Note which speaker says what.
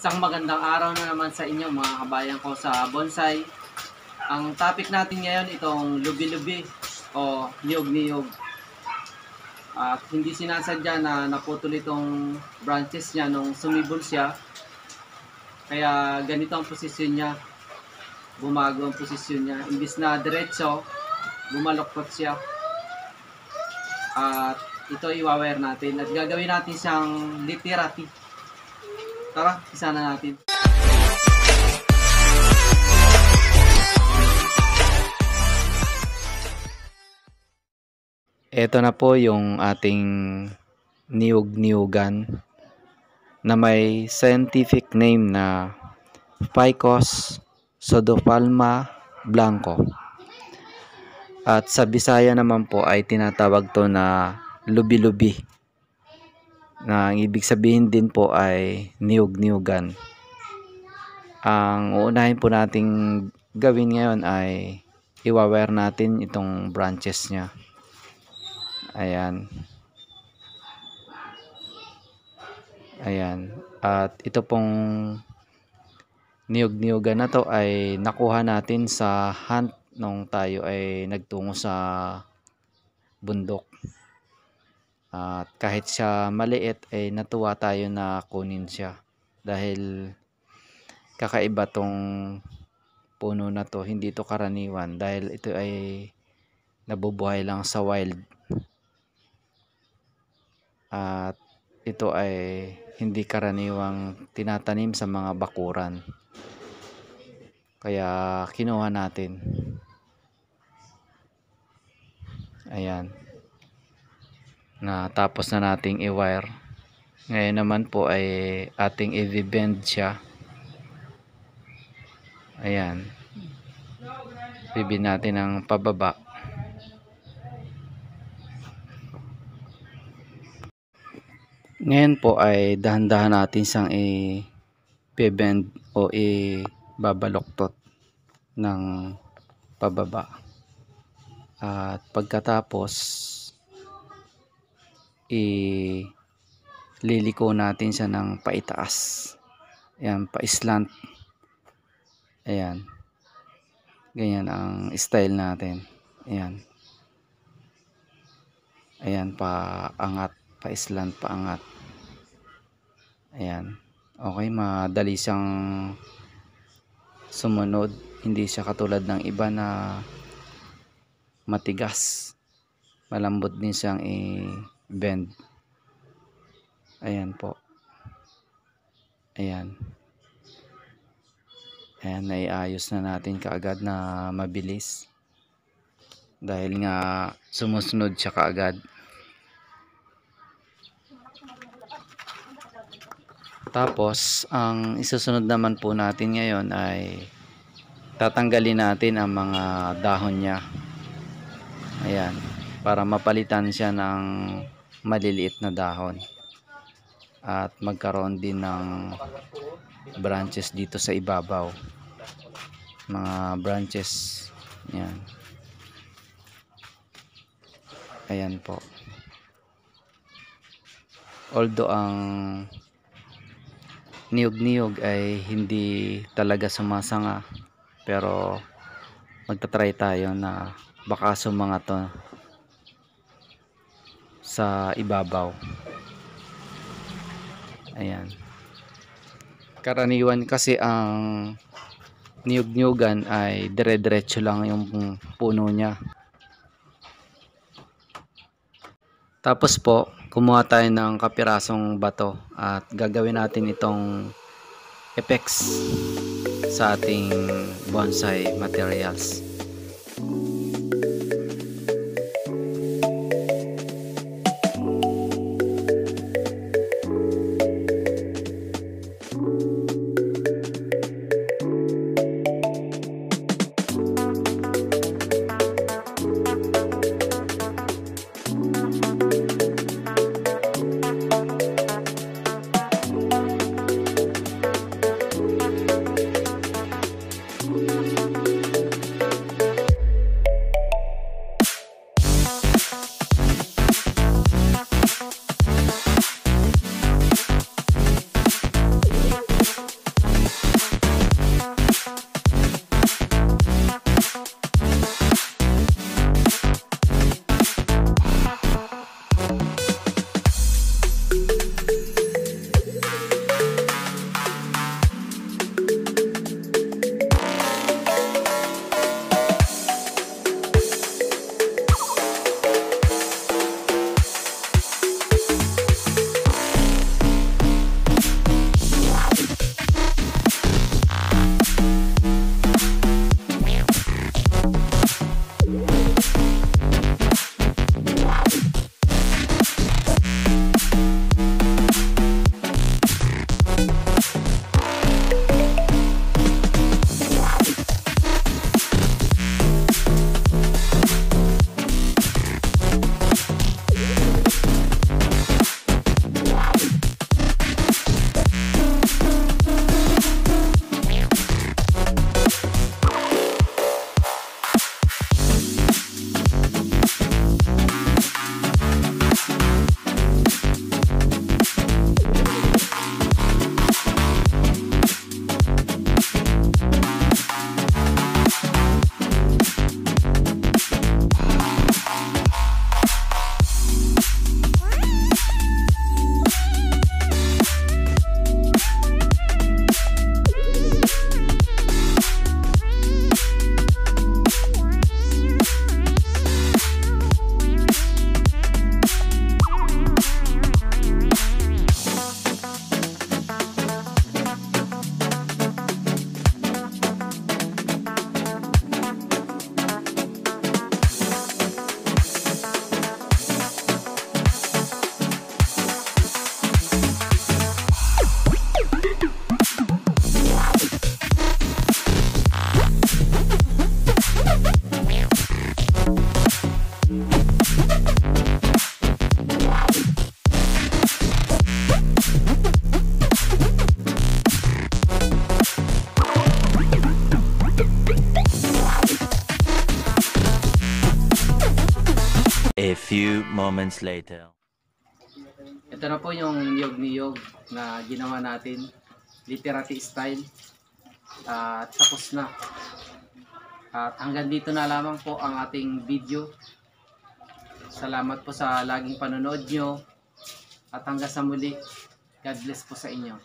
Speaker 1: Isang magandang araw na naman sa inyo mga kabayan ko sa bonsai. Ang topic natin ngayon itong lubi-lubi o niyog-niyog. At hindi sinasadya na naputol itong branches niya nung sumibol siya. Kaya ganito ang posisyon niya. Bumago ang posisyon niya. Imbis na diretso, bumaloktot siya. At ito i-wire natin. At gagawin natin siyang literati. Tara, isa na natin.
Speaker 2: Ito na po yung ating niyog-niyugan na may scientific name na Ficus sodopalma blanco. At sa Bisaya naman po ay tinatawag to na lubi-lubi. Na ang ibig sabihin din po ay niyog-niyugan. Ang uunahin po nating gawin ngayon ay iwawire natin itong branches niya. Ayan. Ayan. At ito pong niyog-niyogan na to ay nakuha natin sa hunt nung tayo ay nagtungo sa bundok. At kahit siya maliit ay natuwa tayo na kunin siya. Dahil kakaiba tong puno na to. Hindi to karaniwan. Dahil ito ay nabubuhay lang sa wild at ito ay hindi karaniwang tinatanim sa mga bakuran kaya kinuha natin ayan na tapos na nating i-wire. Ngayon naman po ay ating i-bend siya. Ayan. Bibin natin ang pababa. Ngayon po ay dahan-dahan natin siyang i-bend o i-babaloktot ng pababa. At pagkatapos i-liliko natin siya ng paitaas. Ayan, pa-slant. Ayan. Ganyan ang style natin. Ayan. Ayan, paangat pa-slant paangat ayan okay madali siyang sumunod hindi siya katulad ng iba na matigas malambot din siyang i-bend ayan po. Ayan. Ayan naiayos na natin kaagad na mabilis. Dahil nga sumusunod siya kaagad. Tapos, ang isusunod naman po natin ngayon ay tatanggalin natin ang mga dahon niya. Ayan, para mapalitan siya ng maliliit na dahon. At magkaroon din ng branches dito sa ibabaw. Mga branches. Ayan. Ayan po. Although ang niyog-niyog ay hindi talaga sumasanga pero magta-try tayo na baka sumanga to sa ibabaw. Ayan. Karaniwan kasi ang niyog-niyogan ay dire-diretso lang yung puno niya. Tapos po kumuha tayo ng kapirasong bato at gagawin natin itong effects sa ating bonsai materials
Speaker 3: few moments later.
Speaker 1: Ito na po yung niyog-niyog na ginawa natin. Literati style. At tapos na. At hanggang dito na lamang po ang ating video. Salamat po sa laging panonood nyo. At hanggang sa muli, God bless po sa inyo.